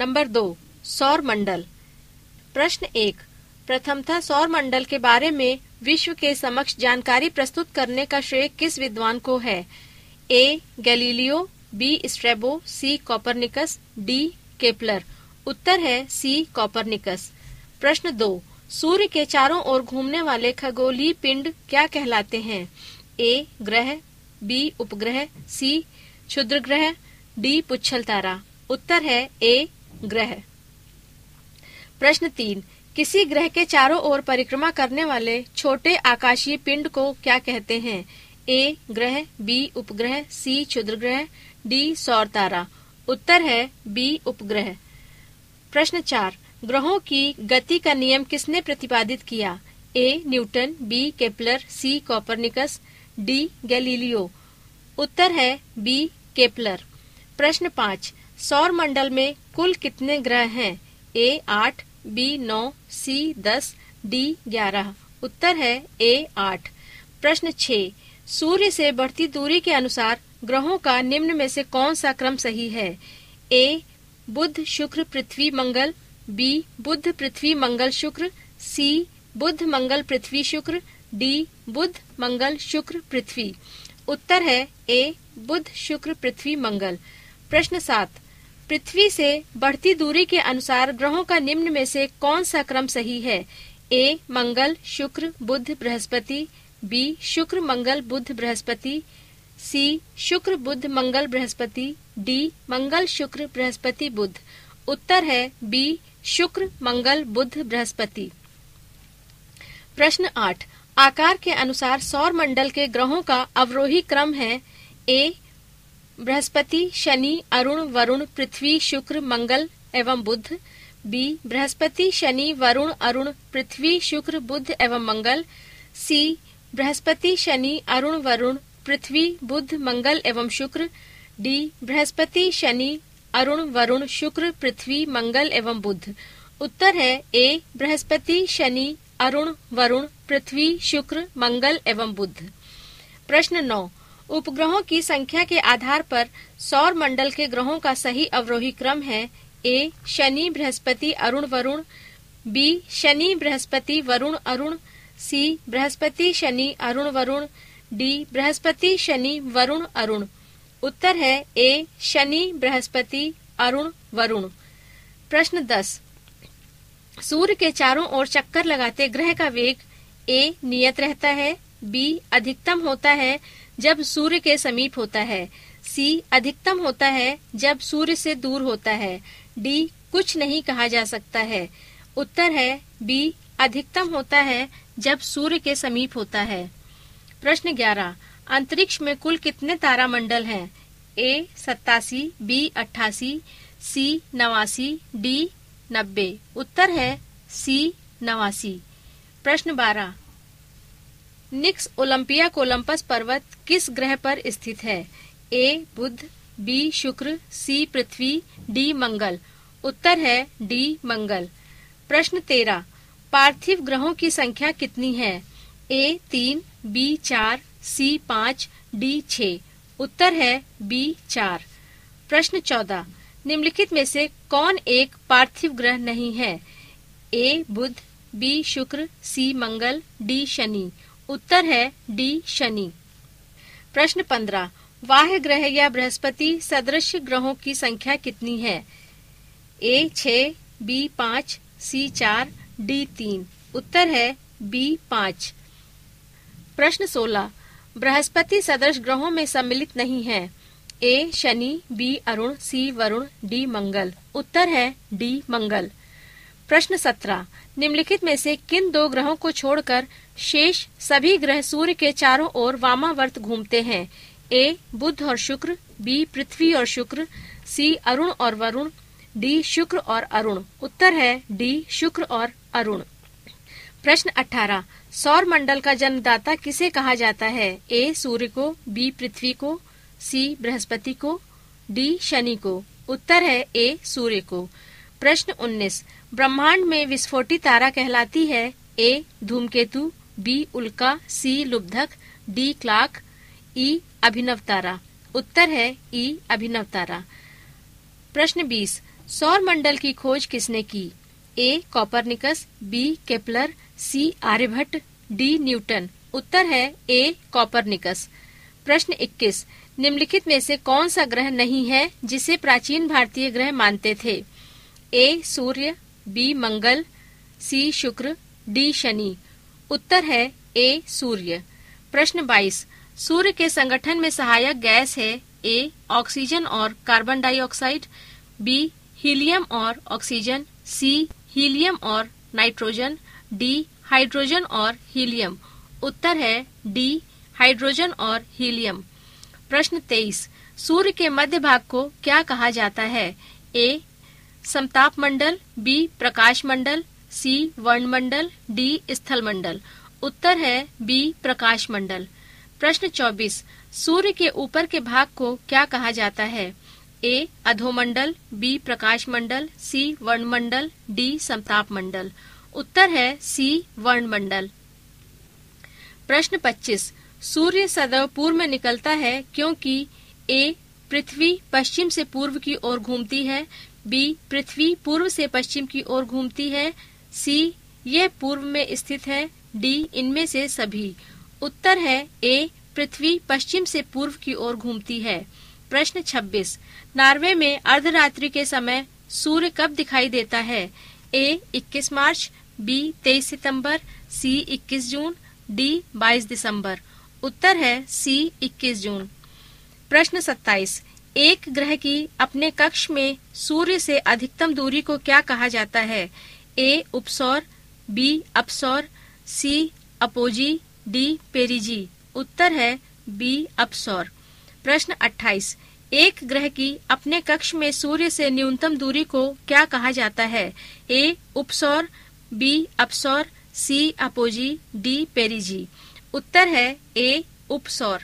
Number दो सौर मंडल प्रश्न एक प्रथमतः सौर मंडल के बारे में विश्व के समक्ष जानकारी प्रस्तुत करने का श्रेय किस विद्वान को है? A, Galileo, B, Strabo, C, Copernicus, D, Kepler. उत्तर है सी, कॉपरनिकस। प्रश्न दो, सूर्य के चारों ओर घूमने वाले खगोलीय पिंड क्या कहलाते हैं? ए, ग्रह, बी, उपग्रह, सी क्षुद्र ग्रह डी पुच्छल तारा उत्तर है ए ग्रह। प्रश्न तीन, किसी ग्रह के चारों ओर परिक्रमा करने वाले छोटे आकाशीय पिंड को क्या कहते हैं? ए, ग्रह, बी, उपग्रह, सी क्षुद्र ग्रह डी सौर तारा उत्तर है बी, उपग्रह। प्रश्न चार, ग्रहों की गति का नियम किसने प्रतिपादित किया? A, Newton, B, Kepler, C, Copernicus, D, Galileo. उत्तर है बी, केपलर। प्रश्न पाँच सौर मंडल में कुल कितने ग्रह हैं? ए आठ बी नौ सी दस डी ग्यारह। उत्तर है ए आठ। प्रश्न छह सूर्य से बढ़ती दूरी के अनुसार ग्रहों का निम्न में से कौन सा क्रम सही है? ए बुध, शुक्र, पृथ्वी, मंगल। बी बुध, पृथ्वी, मंगल, शुक्र। सी बुध, मंगल, पृथ्वी, शुक्र। डी बुध, मंगल, शुक्र, पृथ्वी। उत्तर है ए बुध, शुक्र, पृथ्वी, मंगल। प्रश्न सात। पृथ्वी से बढ़ती दूरी के अनुसार ग्रहों का निम्न में से कौन सा क्रम सही है? ए, मंगल, शुक्र, बुध, बृहस्पति। बी, शुक्र, मंगल, बुध, बृहस्पति। सी, शुक्र, बुध, मंगल, बृहस्पति। डी, मंगल, शुक्र, बृहस्पति, बुध। उत्तर है बी, शुक्र, मंगल, बुध, बृहस्पति। प्रश्न आठ। आकार के अनुसार सौर मंडल के ग्रहों का अवरोही क्रम है ए बृहस्पति, शनि, अरुण, वरुण, पृथ्वी, शुक्र, मंगल एवं बुध। बी बृहस्पति, शनि, वरुण, अरुण, पृथ्वी, शुक्र, बुध एवं मंगल। सी बृहस्पति, शनि, अरुण, वरुण, पृथ्वी, बुध, मंगल एवं शुक्र। डी बृहस्पति, शनि, अरुण, वरुण, शुक्र, पृथ्वी, मंगल एवं बुध। उत्तर है ए बृहस्पति, शनि, अरुण, वरुण, पृथ्वी, शुक्र, मंगल एवं बुध। प्रश्न नौ। उपग्रहों की संख्या के आधार पर सौर मंडल के ग्रहों का सही अवरोही क्रम है A, Shani, Brihaspati, Arun, Varun, B, Shani, Brihaspati, Varun, Arun, C, Brihaspati, Shani, Arun, Varun, D, Brihaspati, Shani, Varun, Arun. उत्तर है ए, शनि, बृहस्पति, अरुण, वरुण। प्रश्न दस। सूर्य के चारों ओर चक्कर लगाते ग्रह का वेग ए, नियत रहता है, बी, अधिकतम होता है जब सूर्य के समीप होता है। सी अधिकतम होता है जब सूर्य से दूर होता है। डी कुछ नहीं कहा जा सकता है। उत्तर है, बी अधिकतम होता है जब सूर्य के समीप होता है। प्रश्न ग्यारह, अंतरिक्ष में कुल कितने तारा मंडल हैं? ए सत्तासी, बी अट्ठासी, सी नवासी, डी नब्बे। उत्तर है, सी नवासी। प्रश्न बारह निक्स ओलंपिया कोलंपस पर्वत किस ग्रह पर स्थित है? ए, बुध, बी, शुक्र, सी, पृथ्वी, डी, मंगल। उत्तर है डी, मंगल। प्रश्न तेरह। पार्थिव ग्रहों की संख्या कितनी है? ए, तीन, बी, चार, सी, पाँच, डी छ उत्तर है बी, चार। प्रश्न चौदह। निम्नलिखित में से कौन एक पार्थिव ग्रह नहीं है? ए, बुध, बी, शुक्र, सी, मंगल, डी, शनि। उत्तर है डी, शनि। प्रश्न पंद्रह। वाह ग्रह या बृहस्पति सदृश ग्रहों की संख्या कितनी है? ए छ बी, पाँच, सी, चार, डी, तीन। उत्तर है बी, पाँच। प्रश्न सोलह। बृहस्पति सदृश ग्रहों में सम्मिलित नहीं है। A, Shani, B, Arun, C, Varun, D, Mangal. उत्तर है डी, मंगल। प्रश्न सत्रह। निम्नलिखित में से किन दो ग्रहों को छोड़कर शेष सभी ग्रह सूर्य के चारों ओर वामावर्त घूमते हैं। ए, बुध और शुक्र, बी, पृथ्वी और शुक्र, सी, अरुण और वरुण, डी, शुक्र और अरुण। उत्तर है डी, शुक्र और अरुण। प्रश्न 18 सौर मंडल का जन्मदाता किसे कहा जाता है? ए, सूर्य को, बी, पृथ्वी को, सी, बृहस्पति को, डी, शनि को। उत्तर है ए, सूर्य को। प्रश्न 19 ब्रह्मांड में विस्फोटी तारा कहलाती है ए, धूमकेतु बी उल्का, सी लुब्धक, डी क्लाक ई अभिनव तारा उत्तर है ई अभिनव तारा प्रश्न 20 सौर मंडल की खोज किसने की? A Copernicus, B Kepler, C Aryabhata, D Newton. उत्तर है ए कॉपरनिकस। प्रश्न 21 निम्नलिखित में से कौन सा ग्रह नहीं है जिसे प्राचीन भारतीय ग्रह मानते थे? ए सूर्य, बी मंगल, सी शुक्र, डी शनि। उत्तर है ए, सूर्य। प्रश्न 22 सूर्य के संगठन में सहायक गैस है ए, ऑक्सीजन और कार्बन डाइऑक्साइड, बी, हीलियम और ऑक्सीजन, सी, हीलियम और नाइट्रोजन, डी, हाइड्रोजन और हीलियम। उत्तर है डी, हाइड्रोजन और हीलियम। प्रश्न तेईस, सूर्य के मध्य भाग को क्या कहा जाता है? ए, समताप मंडल, बी, प्रकाश मंडल सी वर्ण मंडल डी स्थल मंडल उत्तर है बी प्रकाश मंडल प्रश्न 24 सूर्य के ऊपर के भाग को क्या कहा जाता है? ए, अधोमंडल, बी प्रकाश मंडल सी वर्ण मंडल डी समताप मंडल उत्तर है सी वर्ण मंडल प्रश्न 25 सूर्य सदैव पूर्व में निकलता है क्योंकि ए, पृथ्वी पश्चिम से पूर्व की ओर घूमती है, बी, पृथ्वी पूर्व से पश्चिम की ओर घूमती है सी, ये पूर्व में स्थित है। डी, इनमें से सभी। उत्तर है, ए, पृथ्वी पश्चिम से पूर्व की ओर घूमती है। प्रश्न 26 नॉर्वे में अर्धरात्रि के समय सूर्य कब दिखाई देता है? ए 21 मार्च, बी 23 सितंबर, सी 21 जून, डी 22 दिसंबर। उत्तर है, सी 21 जून। प्रश्न 27 एक ग्रह की अपने कक्ष में सूर्य से अधिकतम दूरी को क्या कहा जाता है? ए उपसौर, बी अपसौर, सी अपोजी, डी पेरिजी। उत्तर है बी अपसौर। प्रश्न 28 एक ग्रह की अपने कक्ष में सूर्य से न्यूनतम दूरी को क्या कहा जाता है? ए उपसौर, बी अपसौर, सी अपोजी, डी पेरिजी। उत्तर है ए उपसौर।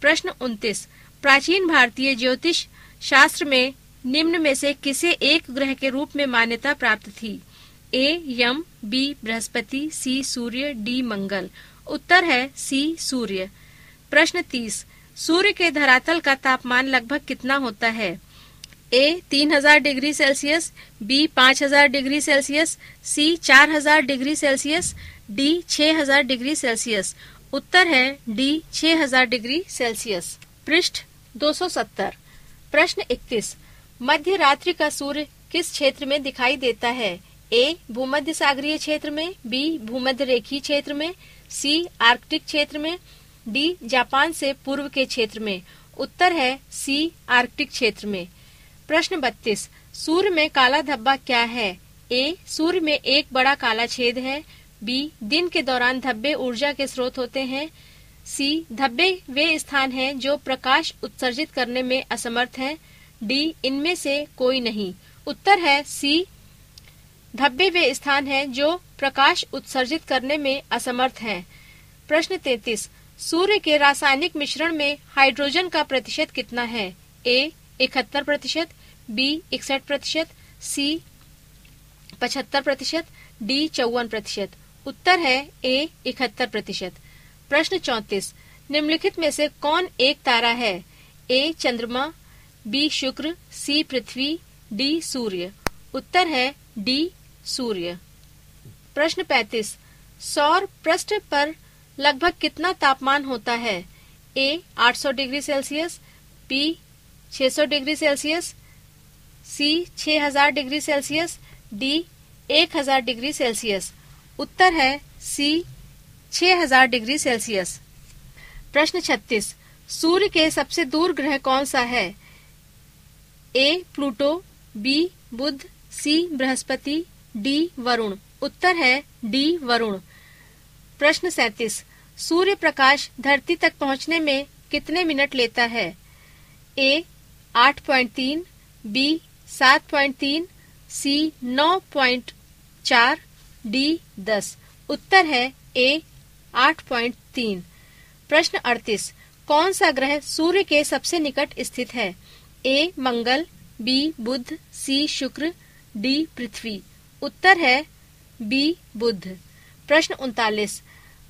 प्रश्न 29 प्राचीन भारतीय ज्योतिष शास्त्र में निम्न में से किसे एक ग्रह के रूप में मान्यता प्राप्त थी? A Yam B Brihaspati C Surya D Mangal. उत्तर है सी सूर्य। प्रश्न तीस, सूर्य के धरातल का तापमान लगभग कितना होता है? ए तीन हज़ार डिग्री सेल्सियस बी पाँच हज़ार डिग्री सेल्सियस सी चार हज़ार डिग्री सेल्सियस डी छह हज़ार डिग्री सेल्सियस। उत्तर है डी छह हज़ार डिग्री सेल्सियस। पृष्ठ 270 प्रश्न 31 मध्य रात्रि का सूर्य किस क्षेत्र में दिखाई देता है? ए, भूमध्य सागरीय क्षेत्र में, बी, भूमध्य रेखी क्षेत्र में, सी, आर्कटिक क्षेत्र में, डी, जापान से पूर्व के क्षेत्र में। उत्तर है सी, आर्कटिक क्षेत्र में। प्रश्न बत्तीस, सूर्य में काला धब्बा क्या है? ए, सूर्य में एक बड़ा काला छेद है। बी, दिन के दौरान धब्बे ऊर्जा के स्रोत होते हैं। सी, धब्बे वे स्थान हैं जो प्रकाश उत्सर्जित करने में असमर्थ हैं। डी, इनमें से कोई नहीं। उत्तर है सी धब्बे वे स्थान हैं जो प्रकाश उत्सर्जित करने में असमर्थ हैं। प्रश्न 33 सूर्य के रासायनिक मिश्रण में हाइड्रोजन का प्रतिशत कितना है? ए, इकहत्तर प्रतिशत, बी, इकसठ प्रतिशत, सी, पचहत्तर प्रतिशत, डी, चौवन प्रतिशत। उत्तर है ए, इकहत्तर प्रतिशत। प्रश्न चौतीस, निम्नलिखित में से कौन एक तारा है? ए, चंद्रमा, बी, शुक्र, सी, पृथ्वी, डी, सूर्य। उत्तर है डी सूर्य। प्रश्न 35 सौर पृष्ठ पर लगभग कितना तापमान होता है? A 800 degree Celsius, B 600 degree Celsius, C 6000 degree Celsius, D 1000 degree Celsius. उत्तर है सी 6000 डिग्री सेल्सियस। प्रश्न 36 सूर्य के सबसे दूर ग्रह कौन सा है? A, Pluto, B, Budh, C, Brihaspati D Varun. उत्तर है डी वरुण। प्रश्न सैतीस। सूर्य प्रकाश धरती तक पहुँचने में कितने मिनट लेता है? ए, आठ पॉइंट तीन, बी, सात पॉइंट तीन, सी, नौ पॉइंट चार, डी, दस। उत्तर है ए, आठ पॉइंट तीन। प्रश्न अड़तीस। कौन सा ग्रह सूर्य के सबसे निकट स्थित है? ए, मंगल, बी, बुध, सी, शुक्र, डी, पृथ्वी। उत्तर है बी, बुद्ध। प्रश्न उनतालीस।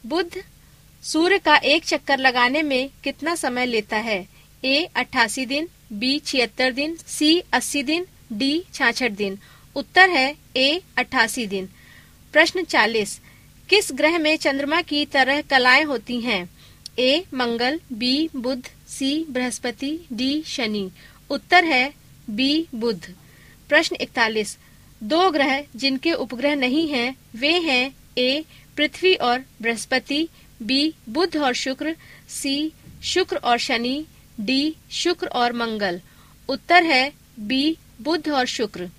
बुद्ध, सूर्य का एक चक्कर लगाने में कितना समय लेता है? ए, अट्ठासी दिन, बी, छिहत्तर दिन, सी, अस्सी दिन, डी, छाछठ दिन। उत्तर है ए, अट्ठासी दिन। प्रश्न चालीस। किस ग्रह में चंद्रमा की तरह कलाएँ होती हैं? A, Mangal, B, Budh, C, Brihaspati, D, Shani. उत्तर है बी, बुध। प्रश्न इकतालीस। दो ग्रह जिनके उपग्रह नहीं हैं, वे हैं ए, पृथ्वी और बृहस्पति, बी, बुध और शुक्र, सी, शुक्र और शनि, डी, शुक्र और मंगल। उत्तर है बी, बुध और शुक्र।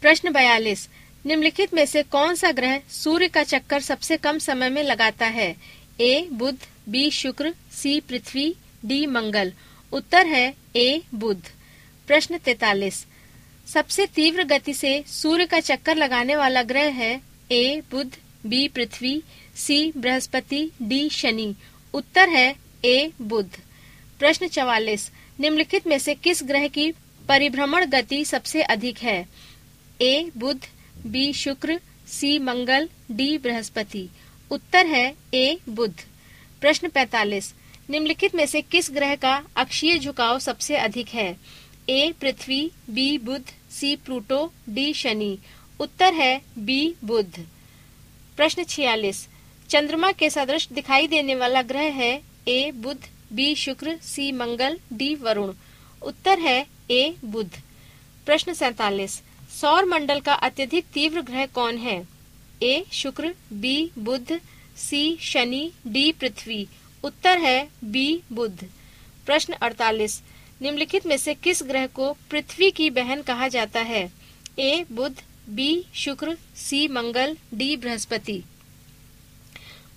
प्रश्न बयालीस। निम्नलिखित में से कौन सा ग्रह सूर्य का चक्कर सबसे कम समय में लगाता है? ए, बुध, बी, शुक्र, सी, पृथ्वी, डी, मंगल। उत्तर है ए, बुध। प्रश्न तैतालीस। सबसे तीव्र गति से सूर्य का चक्कर लगाने वाला ग्रह है A, Budh, B, Prithvi, C, Brihaspati, D, Shani. उत्तर है ए, बुध। प्रश्न चवालीस। निम्नलिखित में से किस ग्रह की परिभ्रमण गति सबसे अधिक है? ए, बुध, बी, शुक्र, सी, मंगल, डी, बृहस्पति। उत्तर है ए, बुध। प्रश्न 45 निम्नलिखित में से किस ग्रह का अक्षीय झुकाव सबसे अधिक है? A, Prithvi, B, Budh C Pluto, D Shani. उत्तर है बी बुध। प्रश्न 46 चंद्रमा के सदृश दिखाई देने वाला ग्रह है ए बुध, बी शुक्र, सी मंगल, डी वरुण। उत्तर है ए बुध। प्रश्न सैतालीस। सौर मंडल का अत्यधिक तीव्र ग्रह कौन है? A Shukra, B Budh, C Shani, D Prithvi. उत्तर है बी बुध। प्रश्न 48 निम्नलिखित में से किस ग्रह को पृथ्वी की बहन कहा जाता है? ए, बुध, बी, शुक्र, सी, मंगल, डी, बृहस्पति।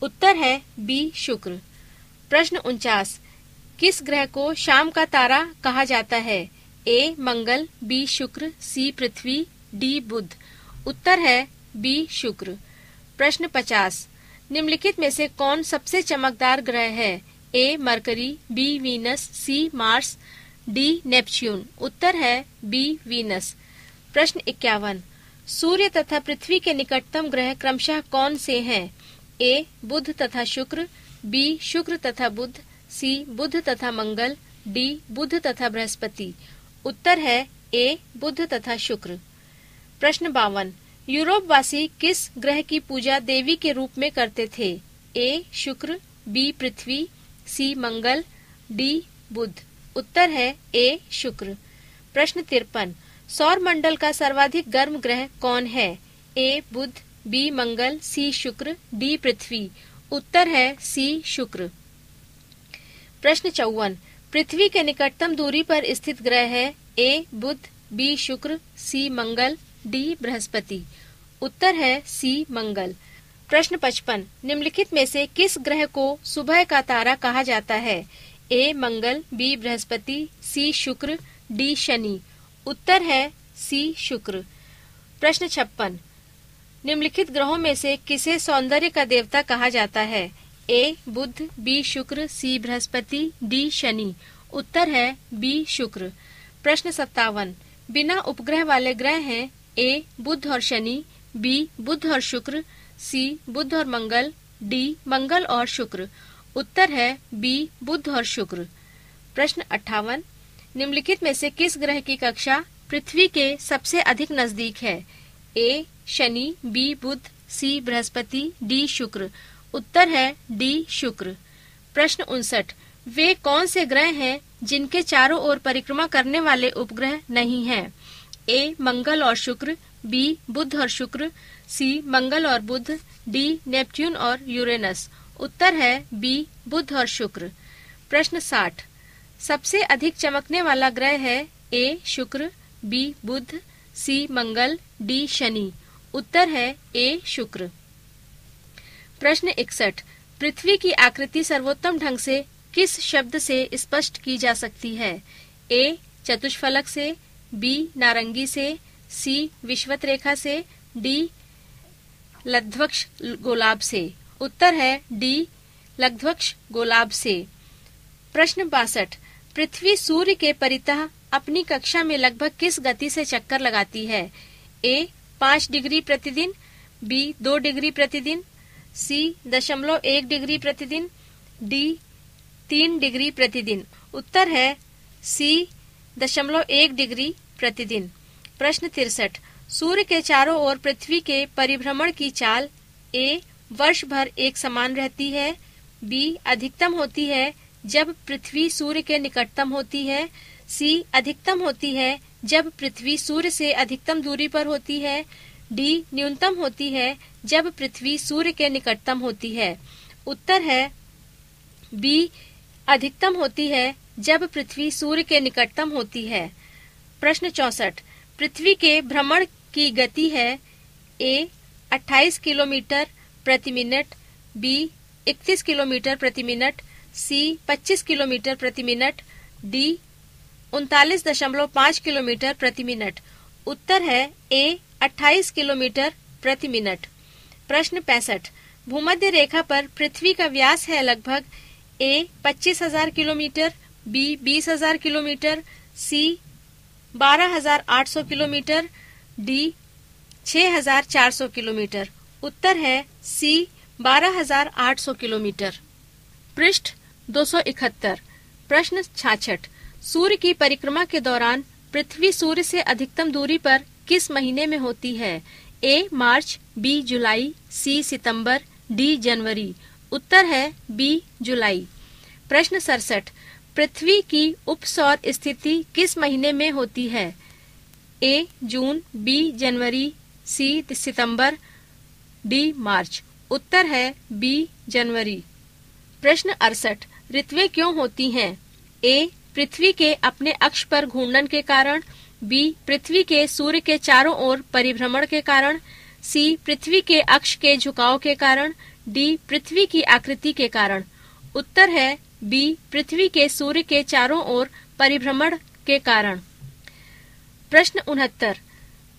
उत्तर है बी, शुक्र। प्रश्न उनचास। किस ग्रह को शाम का तारा कहा जाता है? ए, मंगल, बी, शुक्र, सी, पृथ्वी, डी, बुध। उत्तर है बी, शुक्र। प्रश्न पचास। निम्नलिखित में से कौन सबसे चमकदार ग्रह है? A, Mercury, B, Venus, C, Mars D, Neptune. उत्तर है बी, वीनस। प्रश्न इक्यावन। सूर्य तथा पृथ्वी के निकटतम ग्रह क्रमशः कौन से हैं? ए, बुध तथा शुक्र, बी, शुक्र तथा बुध, सी, बुध तथा मंगल, डी, बुध तथा बृहस्पति। उत्तर है ए, बुध तथा शुक्र। प्रश्न बावन। यूरोप वासी किस ग्रह की पूजा देवी के रूप में करते थे? ए, शुक्र, बी, पृथ्वी, सी, मंगल, डी, बुध। उत्तर है ए, शुक्र। प्रश्न तिरपन। सौर मंडल का सर्वाधिक गर्म ग्रह कौन है? ए, बुध, बी, मंगल, सी, शुक्र, डी, पृथ्वी। उत्तर है सी, शुक्र। प्रश्न चौवन। पृथ्वी के निकटतम दूरी पर स्थित ग्रह है ए, बुध, बी, शुक्र, सी, मंगल, डी, बृहस्पति। उत्तर है सी, मंगल। प्रश्न पचपन। निम्नलिखित में से किस ग्रह को सुबह का तारा कहा जाता है? ए मंगल, बी बृहस्पति, सी शुक्र, डी शनि। उत्तर है सी शुक्र। प्रश्न छप्पन। निम्नलिखित ग्रहों में से किसे सौंदर्य का देवता कहा जाता है? A Budh, B Shukra, C Brihaspati, D Shani. उत्तर है बी शुक्र। प्रश्न सत्तावन। बिना उपग्रह वाले ग्रह हैं ए बुध और शनि, बी बुध और शुक्र, सी बुध और मंगल, डी मंगल और शुक्र। उत्तर है बी बुध और शुक्र। प्रश्न अट्ठावन, निम्नलिखित में से किस ग्रह की कक्षा पृथ्वी के सबसे अधिक नज़दीक है? A, Shani, B, Budh, C, Brihaspati, D, Shukra. उत्तर है डी, शुक्र। प्रश्न उनसठ, वे कौन से ग्रह हैं जिनके चारों ओर परिक्रमा करने वाले उपग्रह नहीं हैं? ए, मंगल और शुक्र, बी, बुध और शुक्र, सी, मंगल और बुध, डी, नेपच्यून और यूरेनस। उत्तर है बी, बुध और शुक्र। प्रश्न साठ। सबसे अधिक चमकने वाला ग्रह है A, Shukra, B, Budh, C, Mangal, D, Shani. उत्तर है ए, शुक्र। प्रश्न इकसठ। पृथ्वी की आकृति सर्वोत्तम ढंग से किस शब्द से स्पष्ट की जा सकती है? ए, चतुष्फलक से, बी, नारंगी से, सी विश्वत रेखा से, डी, लध्वक्ष गोलाब से। उत्तर है डी लध्वक्ष गोलाब से। प्रश्न बासठ, पृथ्वी सूर्य के परितः अपनी कक्षा में लगभग किस गति से चक्कर लगाती है? ए, पाँच डिग्री प्रतिदिन, बी, दो डिग्री प्रतिदिन, सी, दशमलव एक डिग्री प्रतिदिन, डी, तीन डिग्री प्रतिदिन। उत्तर है सी, दशमलव एक डिग्री प्रतिदिन। प्रश्न तिरसठ, सूर्य के चारों ओर पृथ्वी के परिभ्रमण की चाल ए वर्ष भर एक समान रहती है। बी अधिकतम होती है जब पृथ्वी सूर्य के निकटतम होती है। सी अधिकतम होती है जब पृथ्वी सूर्य से अधिकतम दूरी पर होती है। डी न्यूनतम होती है जब पृथ्वी सूर्य के निकटतम होती है। उत्तर है बी अधिकतम होती है जब पृथ्वी सूर्य के निकटतम होती है। प्रश्न चौसठ, पृथ्वी के भ्रमण की गति है ए 28 किलोमीटर प्रति मिनट बी 31 किलोमीटर प्रति मिनट सी 25 किलोमीटर प्रति मिनट डी उनतालीस दशमलव पाँच किलोमीटर प्रति मिनट। उत्तर है ए 28 किलोमीटर प्रति मिनट। प्रश्न पैंसठ, भूमध्य रेखा पर पृथ्वी का व्यास है लगभग ए पच्चीस हज़ार किलोमीटर बी बीस हज़ार किलोमीटर सी बारह हज़ार आठ सौ किलोमीटर डी छह हज़ार चार सौ किलोमीटर। उत्तर है सी, बारह हज़ार आठ सौ किलोमीटर। पृष्ठ दो सौ इकहत्तर, प्रश्न छाछठ। सूर्य की परिक्रमा के दौरान पृथ्वी सूर्य से अधिकतम दूरी पर किस महीने में होती है? ए, मार्च, बी, जुलाई, सी, सितंबर, डी, जनवरी। उत्तर है बी, जुलाई। प्रश्न सड़सठ। पृथ्वी की उपसौर स्थिति किस महीने में होती है? ए, जून, बी, जनवरी, सी, सितंबर डी मार्च। उत्तर है बी जनवरी। प्रश्न अड़सठ ऋतुएँ क्यों होती हैं? ए, पृथ्वी के अपने अक्ष पर घूर्णन के कारण। बी, पृथ्वी के सूर्य के चारों ओर परिभ्रमण के कारण। सी, पृथ्वी के अक्ष के झुकाव के कारण। डी, पृथ्वी की आकृति के कारण। उत्तर है बी, पृथ्वी के सूर्य के चारों ओर परिभ्रमण के कारण। प्रश्न उनहत्तर,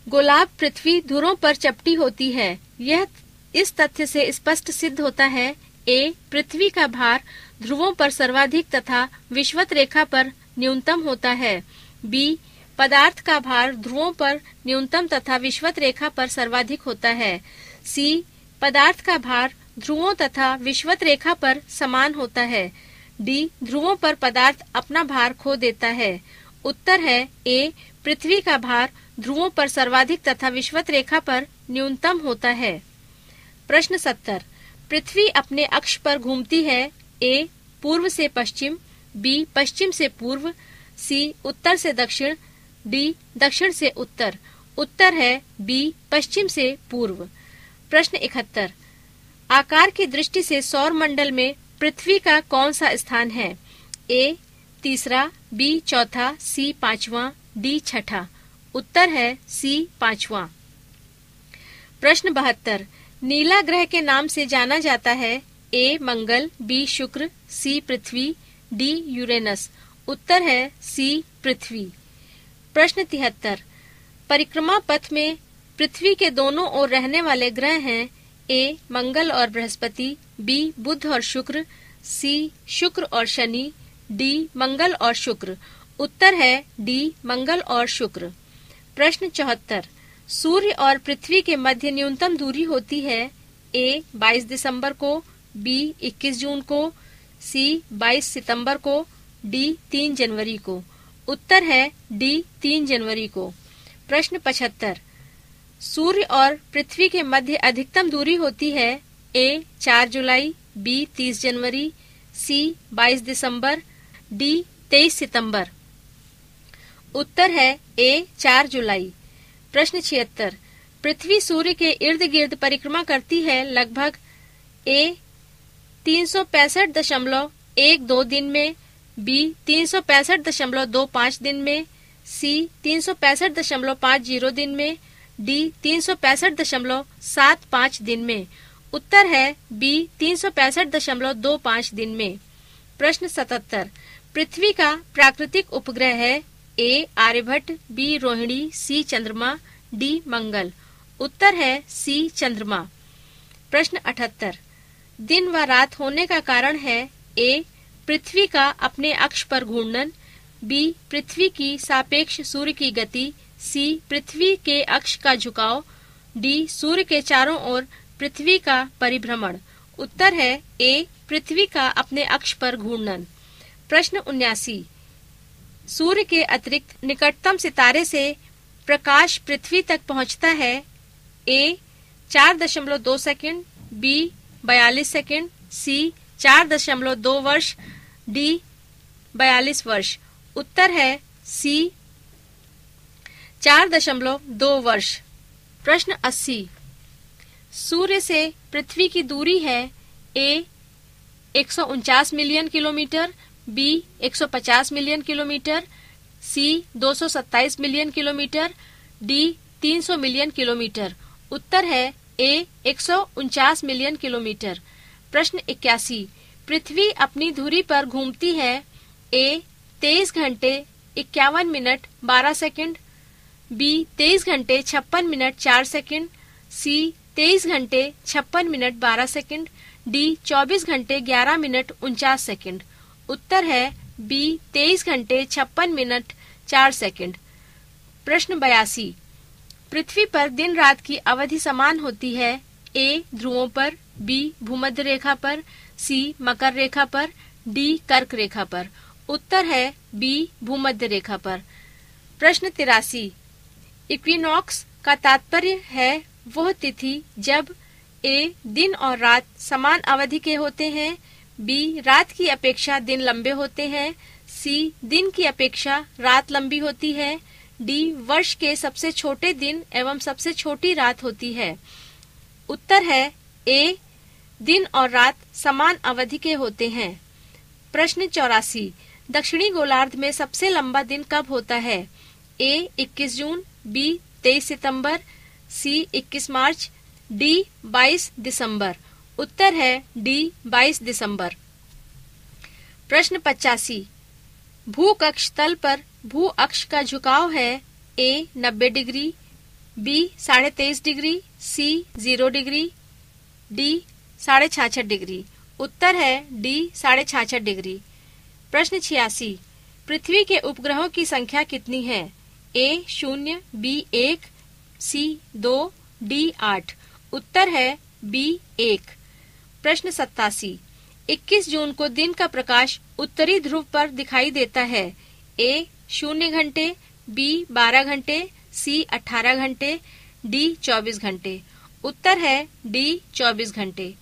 गोलाब पृथ्वी धुरों पर चपटी होती है। यह इस तथ्य से स्पष्ट सिद्ध होता है, ए, पृथ्वी का भार ध्रुवों पर सर्वाधिक तथा विश्वत रेखा पर न्यूनतम होता है। बी, पदार्थ का भार ध्रुवों पर न्यूनतम तथा विश्वत रेखा पर सर्वाधिक होता है। सी, पदार्थ का भार ध्रुवों तथा विश्वत रेखा पर समान होता है। डी, ध्रुवों पर पदार्थ अपना भार खो देता है। उत्तर है ए, पृथ्वी का भार ध्रुवों पर सर्वाधिक तथा विश्वत रेखा पर न्यूनतम होता है। प्रश्न सत्तर। पृथ्वी अपने अक्ष पर घूमती है, ए, पूर्व से पश्चिम, बी, पश्चिम से पूर्व, सी, उत्तर से दक्षिण, डी, दक्षिण से उत्तर। उत्तर है बी पश्चिम से पूर्व। प्रश्न इकहत्तर। आकार की दृष्टि से सौर मंडल में पृथ्वी का कौन सा स्थान है? ए, तीसरा, बी, चौथा, सी, पांचवा, डी, छठा। उत्तर है सी पांचवा। प्रश्न बहत्तर। नीला ग्रह के नाम से जाना जाता है ए, मंगल, बी, शुक्र, सी, पृथ्वी, डी, यूरेनस। उत्तर है सी, पृथ्वी। प्रश्न तिहत्तर। परिक्रमा पथ में पृथ्वी के दोनों ओर रहने वाले ग्रह हैं ए, मंगल और बृहस्पति, बी, बुध और शुक्र, सी, शुक्र और शनि, डी, मंगल और शुक्र। उत्तर है डी, मंगल और शुक्र। प्रश्न चौहत्तर। सूर्य और पृथ्वी के मध्य न्यूनतम दूरी होती है ए 22 दिसंबर को, बी 21 जून को, सी 22 सितंबर को, डी 3 जनवरी को। उत्तर है डी 3 जनवरी को। प्रश्न पचहत्तर। सूर्य और पृथ्वी के मध्य अधिकतम दूरी होती है ए, चार जुलाई, बी, तीस जनवरी, सी, बाईस दिसंबर, डी, तेईस सितंबर। उत्तर है ए, चार जुलाई। प्रश्न छिहत्तर। पृथ्वी सूर्य के इर्द गिर्द परिक्रमा करती है लगभग ए, तीन सौ पैंसठ दशमलव एक दो दिन में, बी, तीन सौ पैंसठ दशमलव दो पाँच दिन में, सी, तीन सौ पैंसठ दशमलव पाँच ज़ीरो दिन में, डी, तीन सौ पैंसठ दशमलव सात पाँच दिन में। उत्तर है बी, तीन सौ पैंसठ दशमलव दो पाँच दिन में। प्रश्न सतहत्तर। पृथ्वी का प्राकृतिक उपग्रह है A, Aryabhata, B, Rohini, C, Chandrama, D, Mangal. उत्तर है सी, चंद्रमा। प्रश्न अठहत्तर। दिन व रात होने का कारण है ए, पृथ्वी का अपने अक्ष पर घूर्णन, बी, पृथ्वी की सापेक्ष सूर्य की गति, सी, पृथ्वी के अक्ष का झुकाव, डी, सूर्य के चारों ओर पृथ्वी का परिभ्रमण। उत्तर है ए, पृथ्वी का अपने अक्ष पर घूर्णन। प्रश्न उन्यासी। सूर्य के अतिरिक्त निकटतम सितारे से प्रकाश पृथ्वी तक पहुँचता है। ए, चार दशमलव दो सेकेंड, बी, बयालीस सेकेंड, सी, चार दशमलव दो वर्ष, डी, बयालीस वर्ष। उत्तर है सी, चार दशमलव दो वर्ष। प्रश्न अस्सी, सूर्य से पृथ्वी की दूरी है ए, एक सौ उनचास million kilometre B 150 million kilometre, C 227 million kilometre, D 300 million kilometre. उत्तर है ए, एक सौ उनचास मिलियन किलोमीटर। प्रश्न इक्यासी, पृथ्वी अपनी धुरी पर घूमती है? ए, तेईस घंटे, इक्यावन मिनट, बारह सेकंड। बी, तेईस घंटे, छप्पन मिनट, चार सेकंड। सी, तेईस घंटे, छप्पन मिनट, बारह सेकंड। डी, चौबीस घंटे, ग्यारह मिनट, उनचास सेकंड। उत्तर है बी, तेईस घंटे छप्पन मिनट, चार सेकंड। प्रश्न बयासी। पृथ्वी पर दिन रात की अवधि समान होती है? ए, ध्रुवों पर, बी, भूमध्य रेखा पर, सी, मकर रेखा पर, डी, कर्क रेखा पर। उत्तर है बी, भूमध्य रेखा पर। प्रश्न तिरासी। इक्विनॉक्स का तात्पर्य है वह तिथि जब ए, दिन और रात समान अवधि के होते हैं बी, रात की अपेक्षा दिन लंबे होते हैं। सी, दिन की अपेक्षा रात लंबी होती है। डी, वर्ष के सबसे छोटे दिन एवं सबसे छोटी रात होती है। उत्तर है ए, दिन और रात समान अवधि के होते हैं। प्रश्न चौरासी, दक्षिणी गोलार्ध में सबसे लंबा दिन कब होता है? ए 21 जून, बी 23 सितंबर, सी 21 मार्च, डी 22 दिसंबर। उत्तर है डी 22 दिसंबर। प्रश्न पचासी। भू कक्ष तल पर भू अक्ष का झुकाव है ए 90 डिग्री, बी, साढ़े तेईस degree, C, zero degree, D, साढ़े छाछठ डिग्री। उत्तर है डी, साढ़े छाछठ डिग्री। प्रश्न छियासी। पृथ्वी के उपग्रहों की संख्या कितनी है? ए, शून्य, बी, एक, सी, दो, डी, आठ। उत्तर है बी, एक। प्रश्न सत्तासी। 21 जून को दिन का प्रकाश उत्तरी ध्रुव पर दिखाई देता है। ए, शून्य घंटे, बी, बारह घंटे, सी, अठारह घंटे, डी, चौबीस घंटे। उत्तर है डी, चौबीस घंटे।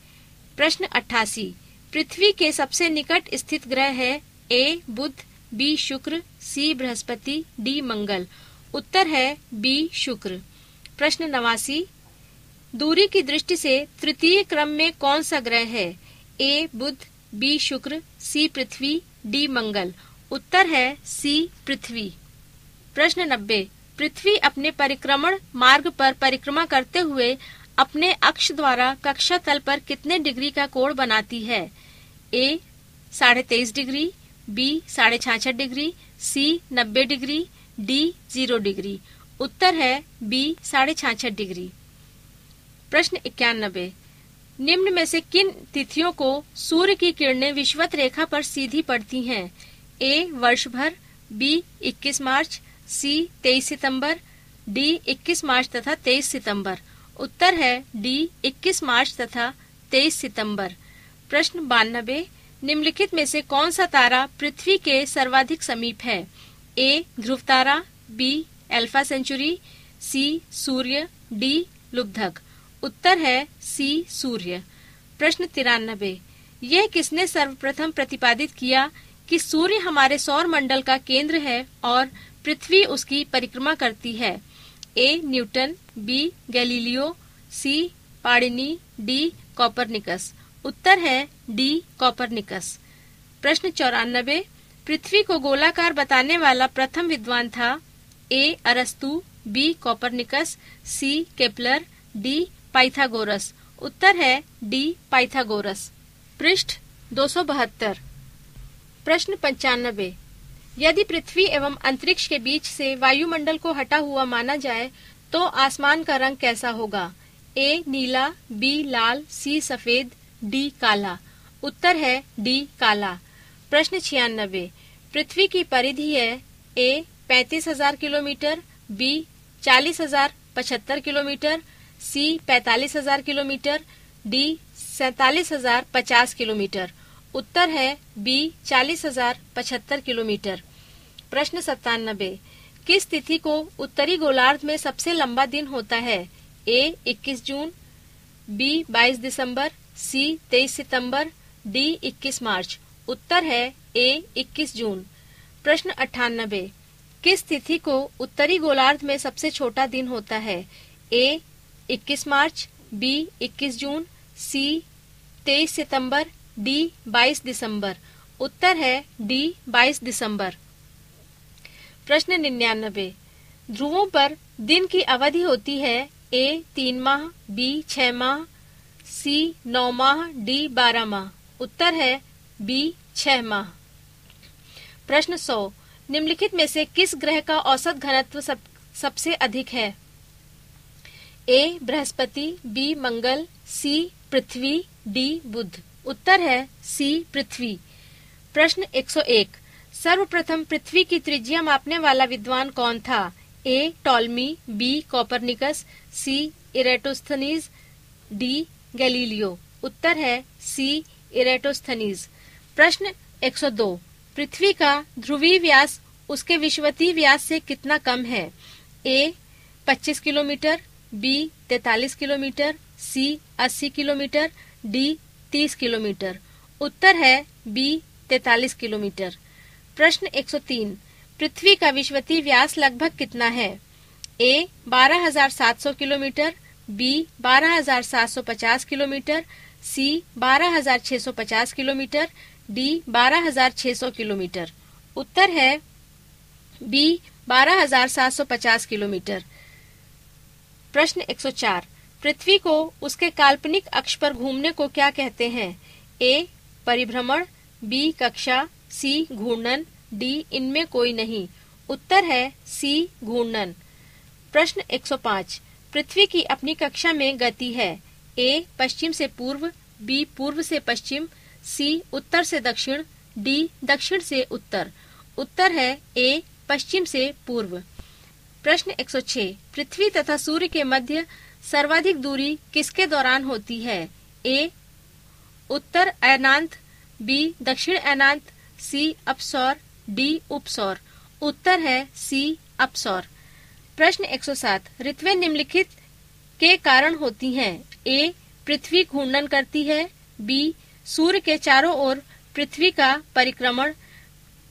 प्रश्न अट्ठासी। पृथ्वी के सबसे निकट स्थित ग्रह है ए, बुध, बी, शुक्र, सी, बृहस्पति, डी, मंगल। उत्तर है बी, शुक्र। प्रश्न नवासी। दूरी की दृष्टि से तृतीय क्रम में कौन सा ग्रह है? ए, बुध, बी, शुक्र, सी, पृथ्वी, डी, मंगल। उत्तर है सी, पृथ्वी। प्रश्न नब्बे। पृथ्वी अपने परिक्रमण मार्ग पर परिक्रमा करते हुए अपने अक्ष द्वारा कक्षा तल पर कितने डिग्री का कोण बनाती है? ए, साढ़े तेईस डिग्री, बी, साढ़े छाछठ डिग्री, सी, नब्बे डिग्री, डी, ज़ीरो डिग्री। उत्तर है बी, साढ़े छाछठ डिग्री। प्रश्न इक्यानबे। निम्न में से किन तिथियों को सूर्य की किरणें विश्वत रेखा पर सीधी पड़ती हैं? ए वर्ष भर बी 21 मार्च, सी 23 सितंबर, डी 21 मार्च तथा 23 सितंबर। उत्तर है डी 21 मार्च तथा 23 सितंबर। प्रश्न बानबे। निम्नलिखित में से कौन सा तारा पृथ्वी के सर्वाधिक समीप है? A, Dhruv Tara, B alpha centauri, C, Surya, D, Lubdhak. उत्तर है सी, सूर्य। प्रश्न तिरानबे। यह किसने सर्वप्रथम प्रतिपादित किया कि सूर्य हमारे सौर मंडल का केंद्र है और पृथ्वी उसकी परिक्रमा करती है? A, Newton, B, Galileo, C Panini D, Copernicus. उत्तर है डी, कॉपरनिकस। प्रश्न चौरानबे। पृथ्वी को गोलाकार बताने वाला प्रथम विद्वान था ए, अरस्तु, B, Copernicus, C, Kepler, D Pythagoras. उत्तर है डी, पाइथागोरस। पृष्ठ दो सौ बहत्तर। प्रश्न पंचानबे। यदि पृथ्वी एवं अंतरिक्ष के बीच से वायुमंडल को हटा हुआ माना जाए तो आसमान का रंग कैसा होगा? ए, नीला, बी, लाल, सी, सफ़ेद, डी, काला। उत्तर है डी, काला। प्रश्न छियानबे। पृथ्वी की परिधि है ए, पैतीस हज़ार किलोमीटर, बी, चालीस हज़ार पचहत्तर किलोमीटर सी पैतालीस हज़ार किलोमीटर डी सैतालीस हज़ार पचास किलोमीटर। उत्तर है बी चालीस हज़ार पचहत्तर किलोमीटर। प्रश्न सत्तानबे, किस तिथि को उत्तरी गोलार्ध में सबसे लंबा दिन होता है? ए 21 जून बी 22 दिसंबर सी 23 सितंबर डी 21 मार्च। उत्तर है ए 21 जून। प्रश्न अठानबे किस तिथि को उत्तरी गोलार्ध में सबसे छोटा दिन होता है? ए 21 मार्च बी 21 जून सी 23 सितंबर डी 22 दिसंबर। उत्तर है डी 22 दिसंबर। प्रश्न निन्यानबे ध्रुवों पर दिन की अवधि होती है ए तीन माह बी छह माह सी नौ माह डी बारह माह। उत्तर है बी छह माह। प्रश्न सौ। निम्नलिखित में से किस ग्रह का औसत घनत्व सब, सबसे अधिक है? A, Brihaspati, B, Mangal, C, Prithvi, D, Budh. उत्तर है सी, पृथ्वी। प्रश्न 101 सर्वप्रथम पृथ्वी की त्रिज्या मापने वाला विद्वान कौन था? A, Ptolemy, B, Copernicus, C, Eratosthenes, D, Galileo. उत्तर है सी, इरेटोस्थनीज। प्रश्न 102 पृथ्वी का ध्रुवीय व्यास उसके विश्वतीय व्यास से कितना कम है? A 25 kilometre B 43 kilometre C 80 kilometre D 30 kilometre. उत्तर है बी 43 किलोमीटर। प्रश्न 103 पृथ्वी का विश्वती व्यास लगभग कितना है? A 12,700 kilometre B 12,750 kilometre C 12,650 kilometre D 12,600 kilometre. उत्तर है बी 12,750 किलोमीटर। प्रश्न 104 पृथ्वी को उसके काल्पनिक अक्ष पर घूमने को क्या कहते हैं? ए, परिभ्रमण, बी, कक्षा, सी, घूर्णन, डी, इनमें कोई नहीं। उत्तर है सी, घूर्णन। प्रश्न 105 पृथ्वी की अपनी कक्षा में गति है। ए, पश्चिम से पूर्व, बी, पूर्व से पश्चिम, सी, उत्तर से दक्षिण, डी, दक्षिण से उत्तर। उत्तर है ए, पश्चिम से पूर्व। प्रश्न 106 पृथ्वी तथा सूर्य के मध्य सर्वाधिक दूरी किसके दौरान होती है? ए, उत्तर अनांत, बी, दक्षिण अनांत, सी, अपसौर, डी, उपसौर। उत्तर है सी, अपसौर। प्रश्न 107 ऋतुएँ निम्नलिखित के कारण होती हैं? ए, पृथ्वी घूर्णन करती है। बी, सूर्य के चारों ओर पृथ्वी का परिक्रमण।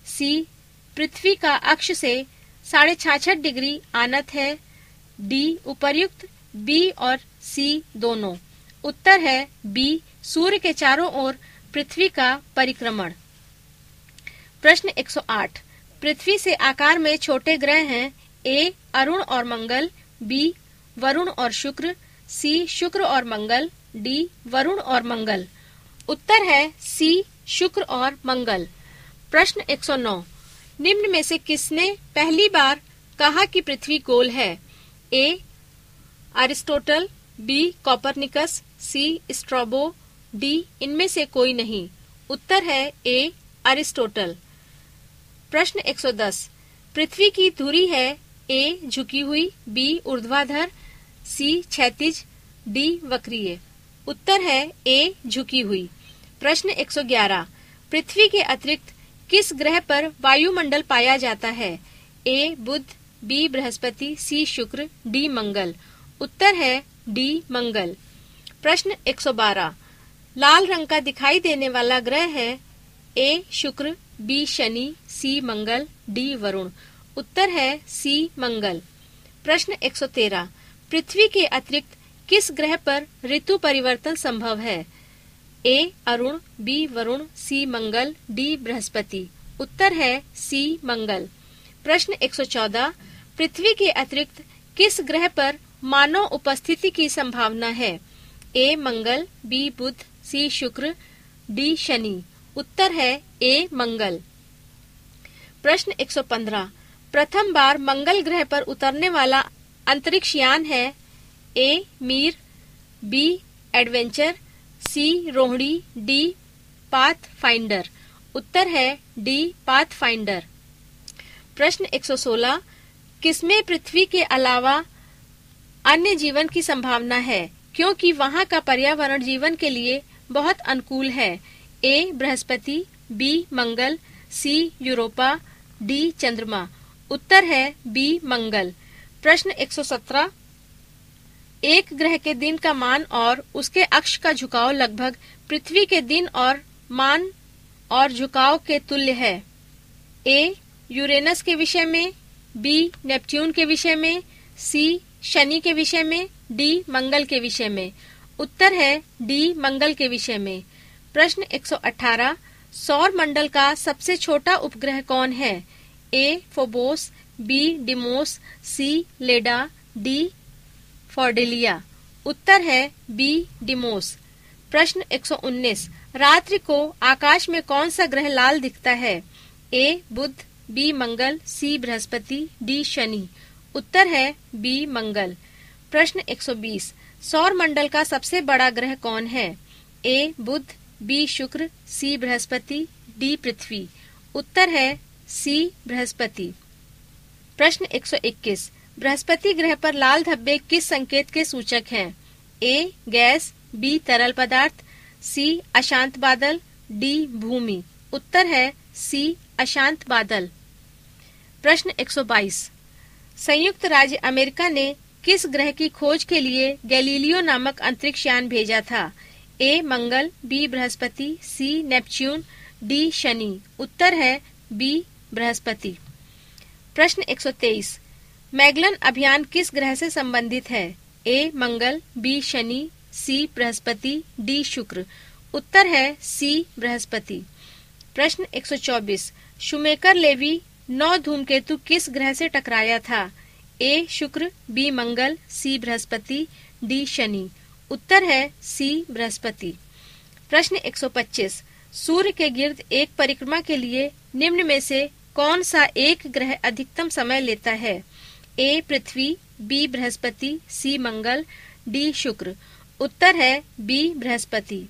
सी, पृथ्वी का अक्ष से साढ़े छाछठ डिग्री आनत है, डी उपर्युक्त, बी और सी दोनों। उत्तर है बी, सूर्य के चारों ओर पृथ्वी का परिक्रमण। प्रश्न 108 पृथ्वी से आकार में छोटे ग्रह हैं, ए अरुण और मंगल, बी वरुण और शुक्र, सी शुक्र और मंगल, डी वरुण और मंगल। उत्तर है सी शुक्र और मंगल। प्रश्न 109 निम्न में से किसने पहली बार कहा कि पृथ्वी गोल है? A, Aristotle, B, Copernicus, C, Strabo, D, इनमें से कोई नहीं। उत्तर है ए, अरिस्टोटल। प्रश्न 110 पृथ्वी की धुरी है ए, झुकी हुई, बी, ऊर्ध्वाधर, सी, क्षैतिज, डी, वक्रीय। उत्तर है ए, झुकी हुई। प्रश्न 111 पृथ्वी के अतिरिक्त किस ग्रह पर वायुमंडल पाया जाता है? ए, बुध, बी, बृहस्पति, सी, शुक्र, डी, मंगल। उत्तर है डी, मंगल। प्रश्न 112 लाल रंग का दिखाई देने वाला ग्रह है A, Shukra, B, Shani, C, Mangal, D, Varun. उत्तर है सी, मंगल। प्रश्न 113 पृथ्वी के अतिरिक्त किस ग्रह पर ऋतु परिवर्तन संभव है? A, Arun, B, Varun, C, Mangal, D, Brihaspati. उत्तर है सी, मंगल। प्रश्न 114 पृथ्वी के अतिरिक्त किस ग्रह पर मानव उपस्थिति की संभावना है? ए, मंगल, बी, बुध, सी, शुक्र, डी, शनि। उत्तर है ए, मंगल। प्रश्न 115 प्रथम बार मंगल ग्रह पर उतरने वाला अंतरिक्ष यान है A, Mir, B, adventure C Rohini D Pathfinder उत्तर है डी पाथ फाइंडर प्रश्न 116 किसमें पृथ्वी के अलावा अन्य जीवन की संभावना है? क्योंकि वहाँ का पर्यावरण जीवन के लिए बहुत अनुकूल है। A Brihaspati B Mangal C Europa D Chandrama. उत्तर है बी मंगल. प्रश्न 117 एक ग्रह के दिन का मान और उसके अक्ष का झुकाव लगभग पृथ्वी के दिन और मान और झुकाव के तुल्य है। ए, यूरेनस के विषय में, बी नेपट्यून के विषय में, सी, शनि के विषय में, डी, मंगल के विषय में। उत्तर है डी, मंगल के विषय में। प्रश्न 118 सौर मंडल का सबसे छोटा उपग्रह कौन है? A, Phobos, B, Deimos, C, Leda, D फॉर्डेलिया। उत्तर है बी, डिमोस। प्रश्न 119 रात्रि को आकाश में कौन सा ग्रह लाल दिखता है? A, Budh, B, Mangal, C, Brihaspati, D, Shani. उत्तर है बी, मंगल। प्रश्न 120 सौर मंडल का सबसे बड़ा ग्रह कौन है? ए, बुध, बी, शुक्र, सी, बृहस्पति, डी, पृथ्वी। उत्तर है सी, बृहस्पति। प्रश्न 121 बृहस्पति ग्रह पर लाल धब्बे किस संकेत के सूचक हैं? ए, गैस, बी, तरल पदार्थ, सी, अशांत बादल, डी, भूमि। उत्तर है सी, अशांत बादल। प्रश्न 122 संयुक्त राज्य अमेरिका ने किस ग्रह की खोज के लिए गैलीलियो नामक अंतरिक्ष यान भेजा था? A, Mangal, B, Brihaspati, C, Neptune, D, Shani. उत्तर है बी, बृहस्पति। प्रश्न 123 मैगलन अभियान किस ग्रह से संबंधित है? A, Mangal, B, Shani, C, Brihaspati, D, Shukra. उत्तर है सी, बृहस्पति। प्रश्न 124 शुमेकर लेवी नौ धूमकेतु किस ग्रह से टकराया था? A, Shukra, B, Mangal, C, Brihaspati, D, Shani. उत्तर है सी, बृहस्पति। प्रश्न 125 सूर्य के गिर्द एक परिक्रमा के लिए निम्न में से कौन सा एक ग्रह अधिकतम समय लेता है? A Prithvi, B Brihaspati, C Mangal, D Shukra. उत्तर है बी बृहस्पति।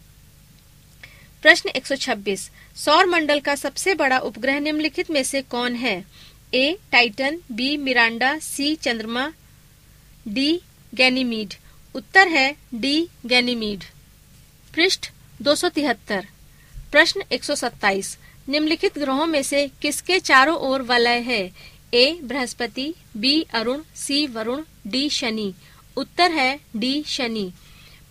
प्रश्न 126 सौर मंडल का सबसे बड़ा उपग्रह निम्नलिखित में से कौन है? A, Titan, B, Miranda, C, Chandrama, D, Ganymede. उत्तर है डी, गैनीमीड। पृष्ठ दो सौ तिहत्तर। प्रश्न 127 निम्नलिखित ग्रहों में से किसके चारों ओर वलय है? A Brihaspati, B Arun, C Varun, D Shani. उत्तर है डी शनि।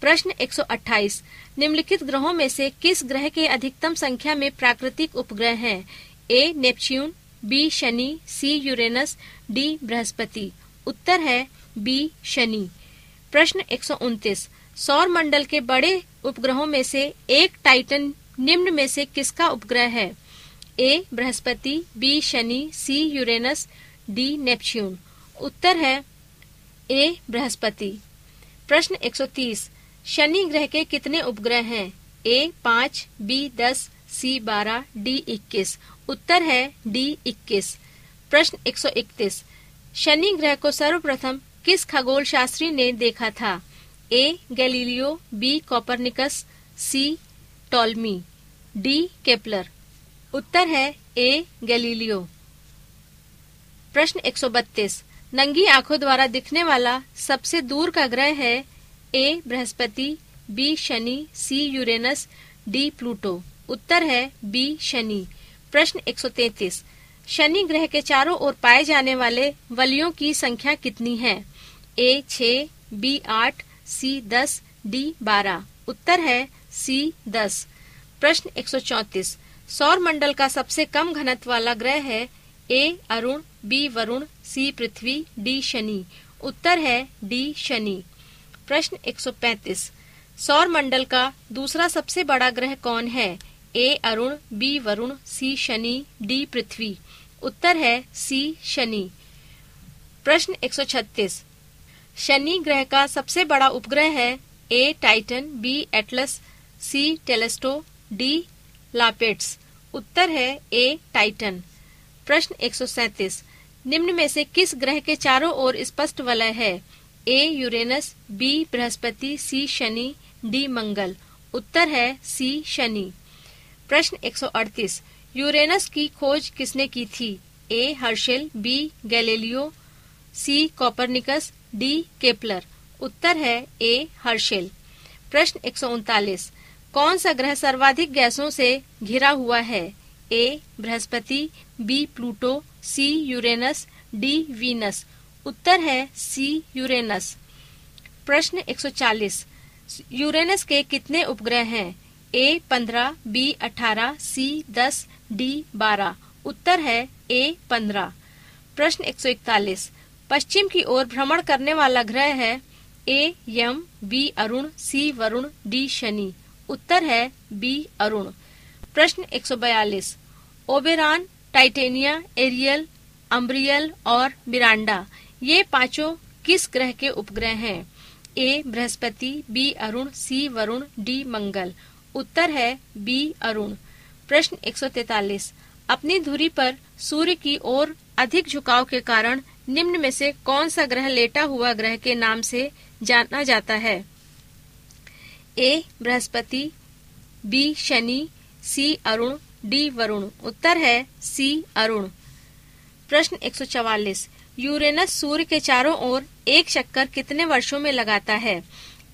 प्रश्न 128 निम्नलिखित ग्रहों में से किस ग्रह के अधिकतम संख्या में प्राकृतिक उपग्रह हैं? A Neptune, B Shani, C Uranus, D Brihaspati. उत्तर है बी शनि। प्रश्न एक सौर मंडल के बड़े उपग्रहों में से एक टाइटन निम्न में से किसका उपग्रह है? A Brihaspati B Shani C Uranus D Neptune. उत्तर है ए बृहस्पति। प्रश्न 130 शनि ग्रह के कितने उपग्रह हैं? ए पाँच बी दस सी बारह डी इक्कीस। उत्तर है डी इक्कीस। प्रश्न 131 शनि ग्रह को सर्वप्रथम किस खगोल शास्त्री ने देखा था? A Galileo B Copernicus C Ptolemy. D Kepler. उत्तर है ए, गैलीलियो। प्रश्न 132 नंगी आँखों द्वारा दिखने वाला सबसे दूर का ग्रह है A, Brihaspati, B, Shani, C, Uranus, D, Pluto. उत्तर है बी, शनि। प्रश्न 133 शनि ग्रह के चारों ओर पाए जाने वाले वलियों की संख्या कितनी है? ए छ बी, आठ, सी, दस, डी, बारह। उत्तर है सी, दस। प्रश्न 134 सौर मंडल का सबसे कम घनत्व वाला ग्रह है A, Arun, B, Varun, C, Prithvi, D, Shani. उत्तर है डी, शनि। प्रश्न 135 सौर मंडल का दूसरा सबसे बड़ा ग्रह कौन है? A, Arun, B, Varun, C, Shani, D, Prithvi. उत्तर है सी, शनि। प्रश्न 136 शनि ग्रह का सबसे बड़ा उपग्रह है A, Titan, B, Atlas, C, Telesto, D Iapetus. उत्तर है ए, टाइटन। प्रश्न एक निम्न में से किस ग्रह के चारों ओर स्पष्ट वलय है? A, Uranus, B, Brihaspati, C, Shani, D, Mangal. उत्तर है सी, शनि। प्रश्न 138 यूरेनस की खोज किसने की थी? A Herschel B, Galileo, C, Copernicus, D, Kepler. उत्तर है ए हर्शेल प्रश्न एक सौ उनतालीस। कौन सा ग्रह सर्वाधिक गैसों से घिरा हुआ है? A Brihaspati B Pluto C Uranus D Venus. उत्तर है सी यूरेनस। प्रश्न 140 यूरेनस के कितने उपग्रह हैं? ए पंद्रह बी अठारह सी दस डी बारह। उत्तर है ए पंद्रह। प्रश्न 141 पश्चिम की ओर भ्रमण करने वाला ग्रह है A Yam B Arun C Varun D Shani. उत्तर है बी, अरुण। प्रश्न 142 ओबेरान, टाइटेनिया, एरियल, अम्ब्रियल और मिरांडा, ये पाँचों किस ग्रह के उपग्रह हैं? A, Brihaspati, B, Arun, C, Varun, D, Mangal. उत्तर है बी, अरुण। प्रश्न 143 अपनी धुरी पर सूर्य की ओर अधिक झुकाव के कारण निम्न में से कौन सा ग्रह लेटा हुआ ग्रह के नाम से जाना जाता है? A Brihaspati B Shani C Arun D Varun. उत्तर है सी अरुण। प्रश्न 144 यूरेनस सूर्य के चारों ओर एक चक्कर कितने वर्षों में लगाता है?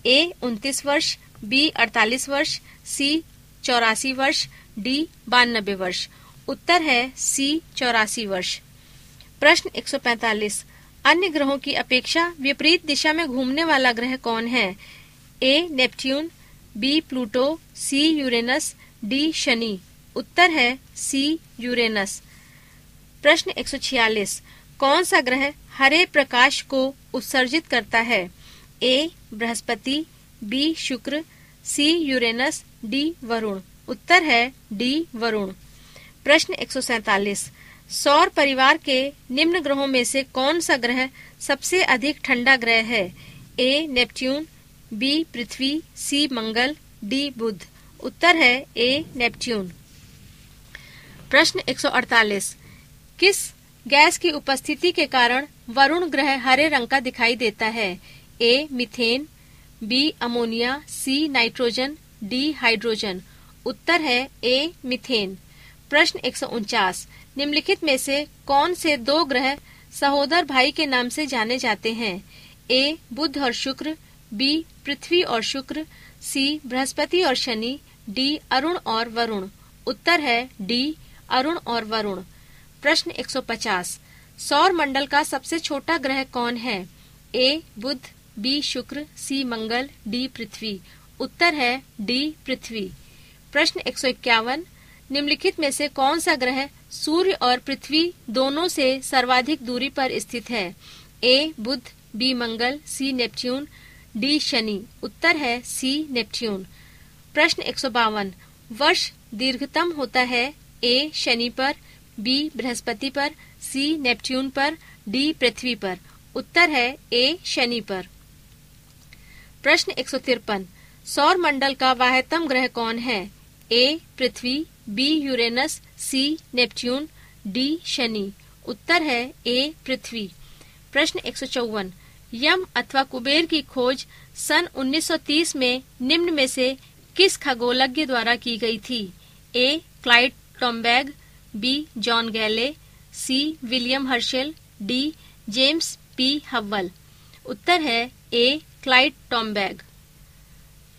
ए उनतीस वर्ष बी अड़तालीस वर्ष सी चौरासी वर्ष डी बानबे वर्ष। उत्तर है सी चौरासी वर्ष। प्रश्न 145 अन्य ग्रहों की अपेक्षा विपरीत दिशा में घूमने वाला ग्रह कौन है? A Neptune B Pluto C Uranus D Shani. उत्तर है सी यूरेनस प्रश्न 146 कौन सा ग्रह हरे प्रकाश को उत्सर्जित करता है? A Brihaspati B Shukra C Uranus D Varun. उत्तर है डी वरुण। प्रश्न 147 सौर परिवार के निम्न ग्रहों में से कौन सा ग्रह सबसे अधिक ठंडा ग्रह है? A Neptune B, Prithvi, C, Mangal, D, बुध। उत्तर है ए नेपट्ट्यून प्रश्न 148 किस गैस की उपस्थिति के कारण वरुण ग्रह हरे रंग का दिखाई देता है? A, methane, B, ammonia, C, nitrogen, D, hydrogen. उत्तर है ए, मिथेन। प्रश्न एक सौ उनचास। निम्नलिखित में से कौन से दो ग्रह सहोदर भाई के नाम से जाने जाते हैं? ए, बुध और शुक्र, बी पृथ्वी और शुक्र, सी, बृहस्पति और शनि, डी, अरुण और वरुण। उत्तर है डी, अरुण और वरुण। प्रश्न 150 सौर मंडल का सबसे छोटा ग्रह कौन है? ए, बुध, बी, शुक्र, सी, मंगल, डी, पृथ्वी। उत्तर है डी, पृथ्वी। प्रश्न एक सौ इक्यावन। निम्नलिखित में से कौन सा ग्रह सूर्य और पृथ्वी दोनों से सर्वाधिक दूरी पर स्थित है? A, Budh, B, Mangal, C, Neptune. D Shani, उत्तर है सी नेपच्यून। प्रश्न एक सौ बावन, वर्ष दीर्घतम होता है ए शनि पर, बी बृहस्पति पर, सी नेपट्ट्यून पर, डी पृथ्वी पर। उत्तर है ए शनि पर। प्रश्न एक सौ तिरपन सौर मंडल का वाहतम ग्रह कौन है? A Prithvi, B Uranus, C Neptune, D Shani. उत्तर है ए पृथ्वी। प्रश्न एक सौ चौवन यम अथवा कुबेर की खोज सन 1930 में निम्न में से किस खगोलज्ञ द्वारा की गई थी? A. Clyde Tombaugh, B. John Galle, C. William Herschel, D. James P. Hubble. उत्तर है ए. क्लाइड टॉम्बैग।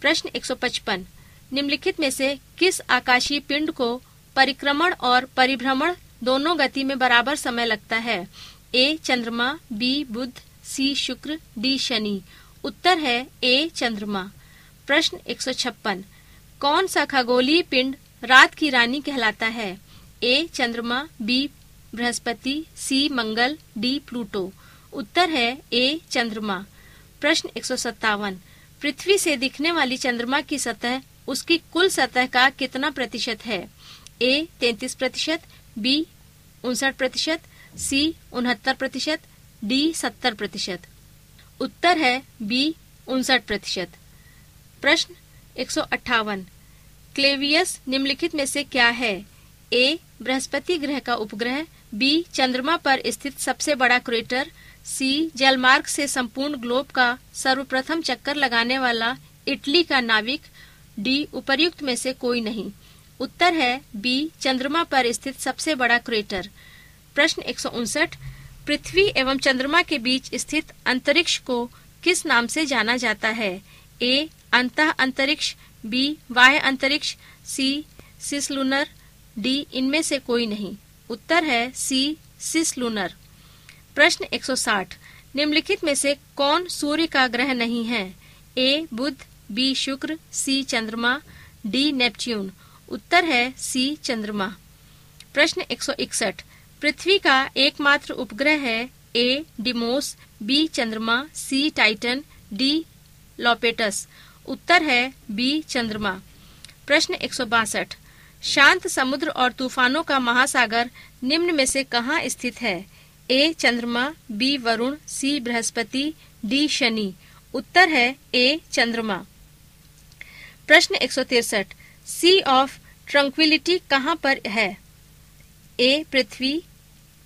प्रश्न 155 निम्नलिखित में से किस आकाशीय पिंड को परिक्रमण और परिभ्रमण दोनों गति में बराबर समय लगता है? ए. चंद्रमा, बी. बुध सी शुक्र, डी शनि। उत्तर है ए, चंद्रमा। प्रश्न 156 कौन सा खगोलीय पिंड रात की रानी कहलाता है? A, Chandrama, B, Brihaspati, C, Mangal, D, Pluto. उत्तर है ए, चंद्रमा। प्रश्न एक सौ सत्तावन। पृथ्वी से दिखने वाली चंद्रमा की सतह, उसकी कुल सतह का कितना प्रतिशत है? ए, तैतीस प्रतिशत, बी, उनसठ प्रतिशत, सी, उनहत्तर प्रतिशत डी सत्तर प्रतिशत। उत्तर है बी उनसठ प्रतिशत। प्रश्न एक सौ अठावन क्लेवियस निम्नलिखित में से क्या है? ए बृहस्पति ग्रह का उपग्रह, बी चंद्रमा पर स्थित सबसे बड़ा क्रेटर, सी जलमार्ग से संपूर्ण ग्लोब का सर्वप्रथम चक्कर लगाने वाला इटली का नाविक, डी उपर्युक्त में से कोई नहीं। उत्तर है बी चंद्रमा पर स्थित सबसे बड़ा क्रेटर। प्रश्न एक सौ उनसठ। पृथ्वी एवं चंद्रमा के बीच स्थित अंतरिक्ष को किस नाम से जाना जाता है? ए, अंत अंतरिक्ष बी वाह्य अंतरिक्ष सी सिसलूनर डी इनमें से कोई नहीं। उत्तर है सी सिस लूनर प्रश्न 160 निम्नलिखित में से कौन सूर्य का ग्रह नहीं है? ए बुध बी शुक्र सी चंद्रमा डी नेपच्यून। उत्तर है सी चंद्रमा। प्रश्न 161 पृथ्वी का एकमात्र उपग्रह है ए डिमोस बी चंद्रमा सी टाइटन डी लोपेटस उत्तर है बी चंद्रमा. प्रश्न एक सौ बासठ. शांत समुद्र और तूफानों का महासागर निम्न में से कहाँ स्थित है? A Chandrama B Varun C Brihaspati D Shani. उत्तर है ए चंद्रमा. प्रश्न एक सी ऑफ़ ट्रंक्विलिटी कहाँ पर है? A Prithvi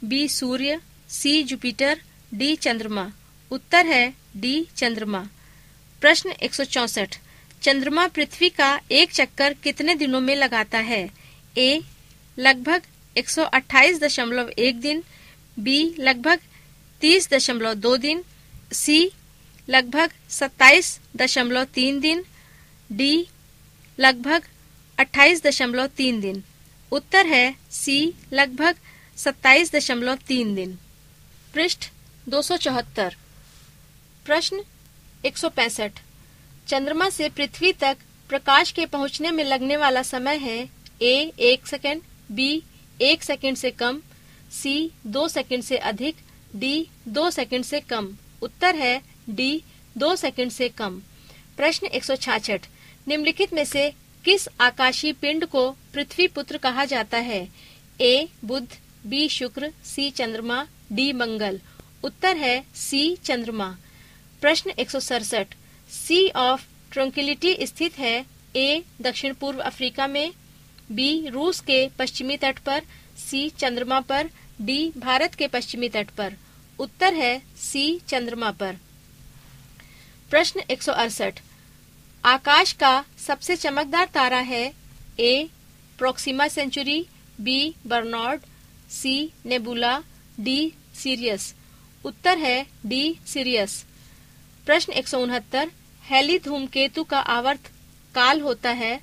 B Surya C Jupiter D Chandrama. उत्तर है डी चंद्रमा। प्रश्न एक चंद्रमा पृथ्वी का एक चक्कर कितने दिनों में लगाता है? ए लगभग 128.1 दिन बी लगभग 30.2 दिन सी लगभग 27.3 दिन डी लगभग 28.3 दिन। उत्तर है सी, लगभग 27.3 दिन। पृष्ठ दो सौ चौहत्तर। प्रश्न एक सौ पैंसठ। चंद्रमा से पृथ्वी तक प्रकाश के पहुँचने में लगने वाला समय है ए, एक सेकंड, बी, एक सेकंड से कम, सी, दो सेकंड से अधिक, डी, दो सेकंड से कम। उत्तर है डी, दो सेकंड से कम। प्रश्न एक निम्नलिखित में से किस आकाशीय पिंड को पृथ्वी पुत्र कहा जाता है? ए, बुध, बी, शुक्र, सी, चंद्रमा, डी, मंगल। उत्तर है सी, चंद्रमा। प्रश्न एक सी ऑफ़ ट्रंकिलिटी स्थित है ए दक्षिण पूर्व अफ्रीका में। बी, रूस के पश्चिमी तट पर। सी, चंद्रमा पर। डी, भारत के पश्चिमी तट पर। उत्तर है सी, चंद्रमा पर। प्रश्न एक सौ अड़सठ। आकाश का सबसे चमकदार तारा है A Proxima Centauri B Barnard C nebula D Sirius उत्तर है डी सीरियस प्रश्न एक हेली धूमकेतु का आवर्त काल होता है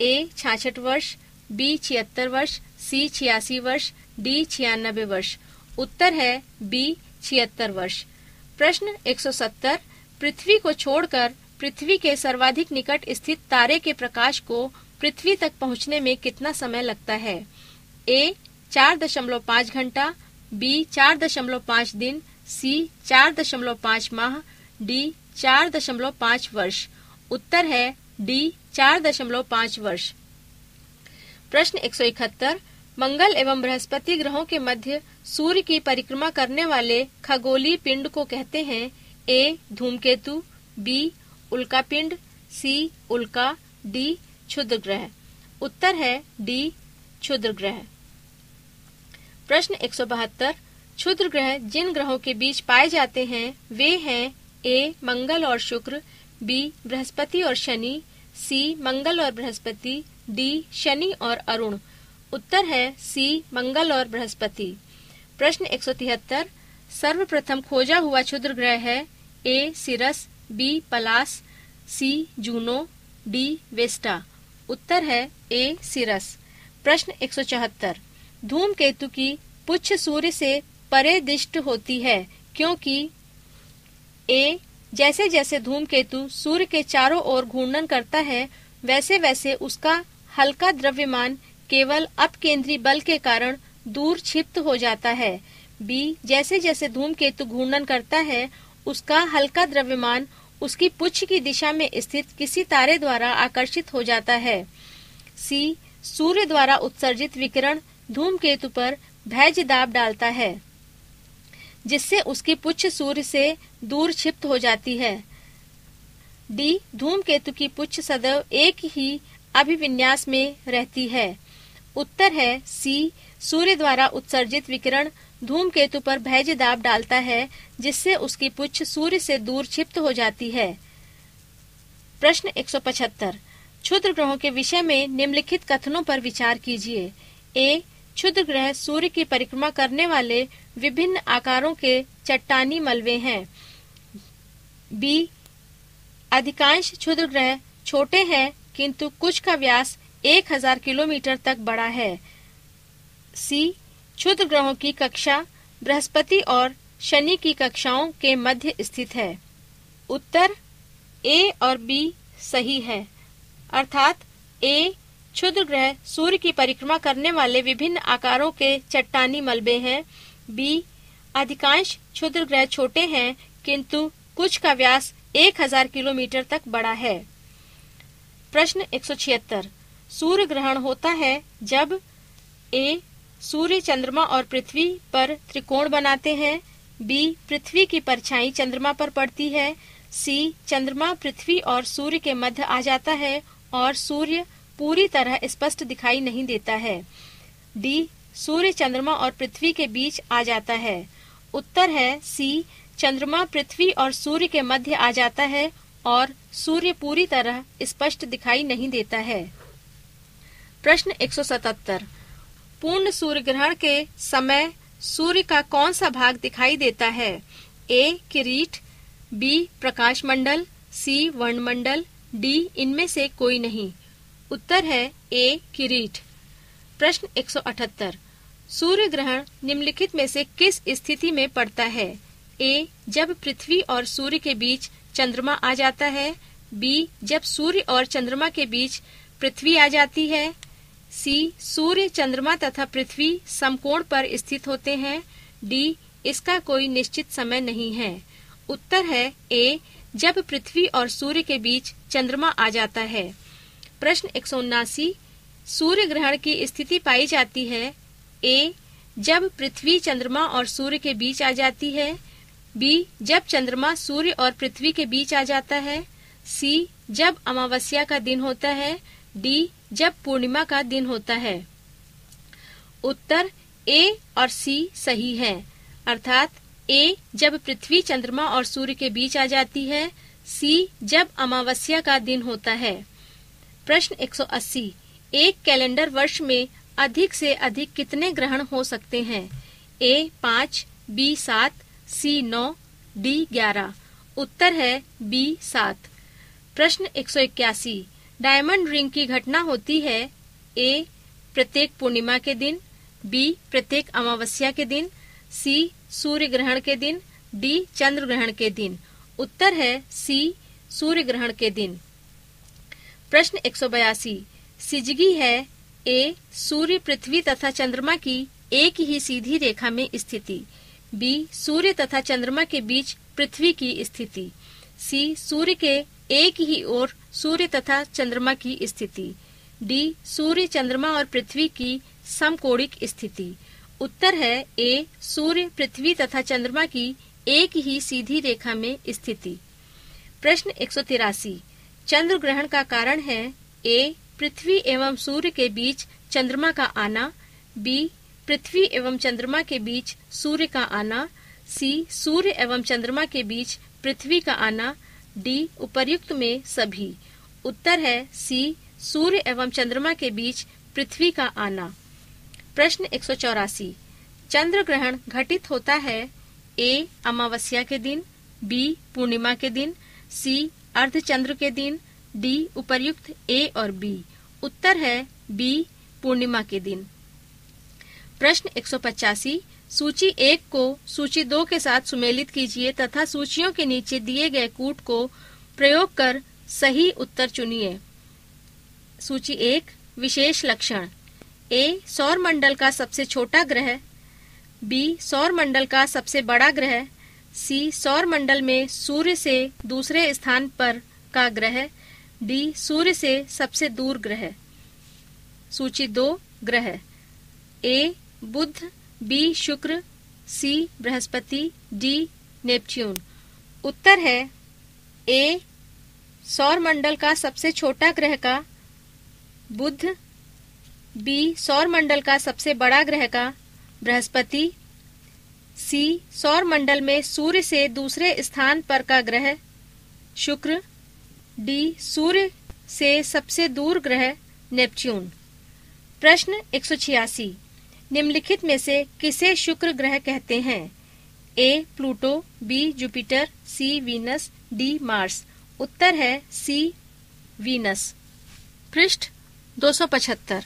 ए, छाछठ वर्ष बी छिहत्तर वर्ष सी छियासी वर्ष डी छियानबे वर्ष. उत्तर है बी छिहत्तर वर्ष. प्रश्न 170 पृथ्वी को छोड़कर पृथ्वी के सर्वाधिक निकट स्थित तारे के प्रकाश को पृथ्वी तक पहुँचने में कितना समय लगता है? ए, चार दशमलव पाँच घंटा, बी, चार दशमलव पाँच दिन, सी, चार दशमलव पाँच माह, डी, चार दशमलव पाँच वर्ष। उत्तर है डी, चार दशमलव पाँच वर्ष। प्रश्न एक सौ इकहत्तर, मंगल एवं बृहस्पति ग्रहों के मध्य सूर्य की परिक्रमा करने वाले खगोलीय पिंड को कहते हैं ए, धूमकेतु, बी उल्का पिंड, सी, उल्का, डी क्षुद्र ग्रह उत्तर है डी क्षुद्र ग्रह प्रश्न एक सौ बहत्तर क्षुद्र ग्रह जिन ग्रहों के बीच पाए जाते हैं, वे हैं ए, मंगल और शुक्र, बी, बृहस्पति और शनि, सी, मंगल और बृहस्पति, डी, शनि और अरुण। उत्तर है सी, मंगल और बृहस्पति। प्रश्न एक सौ तिहत्तर, सर्वप्रथम खोजा हुआ क्षुद्र ग्रह है A, Ceres B Pallas C Juno D Vesta उत्तर है ए सिरस प्रश्न एक धूम केतु की पुच्छ सूर्य से परे दिष्ट होती है, क्योंकि ए जैसे जैसे धूमकेतु सूर्य के चारों ओर घूर्णन करता है वैसे वैसे उसका हल्का द्रव्यमान केवल अपकेंद्री बल के कारण दूर क्षिप्त हो जाता है। बी जैसे जैसे धूमकेतु घूर्णन करता है, उसका हल्का द्रव्यमान उसकी पुच्छ की दिशा में स्थित किसी तारे द्वारा आकर्षित हो जाता है। सी, सूर्य द्वारा उत्सर्जित विकिरण धूमकेतु पर भैज दाब डालता है, जिससे उसकी पुच्छ सूर्य से दूर क्षिप्त हो जाती है। डी, धूमकेतु की पुच्छ सदैव एक ही अभिविन्यास में रहती है। उत्तर है सी, सूर्य द्वारा उत्सर्जित विकिरण धूमकेतु पर भैज दाब डालता है, जिससे उसकी पुच्छ सूर्य से दूर क्षिप्त हो जाती है। प्रश्न 175 क्षुद्र ग्रहों के विषय में निम्नलिखित कथनों पर विचार कीजिए। ए, क्षुद्र ग्रह सूर्य की परिक्रमा करने वाले विभिन्न आकारों के चट्टानी मलबे हैं। बी, अधिकांश क्षुद्र ग्रह छोटे हैं, किंतु कुछ का व्यास एक हज़ार किलोमीटर तक बड़ा है। सी क्षुद्र ग्रहों की कक्षा, बृहस्पति और शनि की कक्षाओं के मध्य स्थित है। उत्तर, ए और बी सही है। अर्थात, ए, क्षुद्र ग्रह सूर्य की परिक्रमा करने वाले विभिन्न आकारों के चट्टानी मलबे हैं। बी, अधिकांश क्षुद्र ग्रह छोटे हैं, किंतु कुछ का व्यास एक हज़ार किलोमीटर तक बड़ा है। प्रश्न एक सौ छिहत्तर। सूर्य ग्रहण होता है जब ए सूर्य चंद्रमा और पृथ्वी पर त्रिकोण बनाते हैं। बी पृथ्वी की परछाई चंद्रमा पर पड़ती है। सी चंद्रमा, पृथ्वी और सूर्य के मध्य आ जाता है और सूर्य पूरी तरह स्पष्ट दिखाई नहीं देता है। डी सूर्य चंद्रमा और पृथ्वी के बीच आ जाता है। उत्तर है सी चंद्रमा, पृथ्वी और सूर्य के मध्य आ जाता है और सूर्य पूरी तरह स्पष्ट दिखाई नहीं देता है। प्रश्न 177 पूर्ण सूर्य ग्रहण के समय सूर्य का कौन सा भाग दिखाई देता है? ए किरीट बी प्रकाश मंडल सी वर्ण मंडल डी इनमें से कोई नहीं। उत्तर है ए किरीट। प्रश्न 178 सूर्य ग्रहण निम्नलिखित में से किस स्थिति में पड़ता है? ए जब पृथ्वी और सूर्य के बीच चंद्रमा आ जाता है। बी जब सूर्य और चंद्रमा के बीच पृथ्वी आ जाती है। सी, सूर्य, चंद्रमा तथा पृथ्वी समकोण पर स्थित होते हैं। डी, इसका कोई निश्चित समय नहीं है। उत्तर है ए, जब पृथ्वी और सूर्य के बीच चंद्रमा आ जाता है। प्रश्न एक सूर्य ग्रहण की स्थिति पाई जाती है। ए, जब पृथ्वी चंद्रमा और सूर्य के बीच आ जाती है। बी, जब चंद्रमा सूर्य और पृथ्वी के बीच आ जाता है। सी, जब अमावस्या का दिन होता है। डी जब पूर्णिमा का दिन होता है। उत्तर, ए और सी सही है। अर्थात, ए जब पृथ्वी चंद्रमा और सूर्य के बीच आ जाती है, सी जब अमावस्या का दिन होता है। प्रश्न 180 एक कैलेंडर वर्ष में अधिक से अधिक कितने ग्रहण हो सकते हैं? ए पाँच, बी सात, सी नौ, डी ग्यारह। उत्तर है बी सात। प्रश्न एक सौ इक्यासी डायमंड रिंग की घटना होती है ए, प्रत्येक पूर्णिमा के दिन, बी, प्रत्येक अमावस्या के दिन, सी सूर्य ग्रहण के दिन, डी चंद्र ग्रहण के दिन। उत्तर है सी सूर्य ग्रहण के दिन। प्रश्न एक सौ बयासी। सिजगी है ए, सूर्य पृथ्वी तथा चंद्रमा की एक ही सीधी रेखा में स्थिति। बी, सूर्य तथा चंद्रमा के बीच पृथ्वी की स्थिति। सी, सूर्य के एक ही ओर सूर्य तथा चंद्रमा की स्थिति। डी, सूर्य, चंद्रमा और पृथ्वी की समकोणिक स्थिति। उत्तर है ए, सूर्य, पृथ्वी तथा चंद्रमा की एक ही सीधी रेखा में स्थिति। प्रश्न एक सौ तिरासी। चंद्र ग्रहण का कारण है ए, पृथ्वी एवं सूर्य के बीच चंद्रमा का आना, बी, पृथ्वी एवं चंद्रमा के बीच सूर्य का आना, सी, सूर्य एवं चंद्रमा के बीच पृथ्वी का आना डी, उपर्युक्त में सभी। उत्तर है सी, सूर्य एवं चंद्रमा के बीच पृथ्वी का आना। प्रश्न एक सौ चौरासी। चंद्र ग्रहण घटित होता है ए, अमावस्या के दिन, बी, पूर्णिमा के दिन, सी, अर्धचंद्र के दिन, डी, उपर्युक्त ए और बी। उत्तर है बी, पूर्णिमा के दिन। प्रश्न एक सौ पचासी। सूची एक को सूची दो के साथ सुमेलित कीजिए तथा सूचियों के नीचे दिए गए कूट को प्रयोग कर सही उत्तर चुनिए। सूची एक, विशेष लक्षण। ए सौर मंडल का सबसे छोटा ग्रह। बी सौर मंडल का सबसे बड़ा ग्रह। सी सौर मंडल में सूर्य से दूसरे स्थान पर का ग्रह। डी, सूर्य से सबसे दूर ग्रह। सूची दो, ग्रह। A, Budh B Shukra, C Brihaspati, D Neptune. उत्तर है ए सौर मंडल का सबसे छोटा ग्रह का। बुध, बी सौर मंडल का सबसे बड़ा ग्रह का। बृहस्पति, सी सौर मंडल में सूर्य से दूसरे स्थान पर का ग्रह। शुक्र, डी सूर्य से सबसे दूर ग्रह नेपच्यून। प्रश्न एक सौ छियासी। निम्नलिखित में से किसे शुक्र ग्रह कहते हैं? A Pluto B Jupiter C Venus D Mars उत्तर है सी वीनस पृष्ठ 275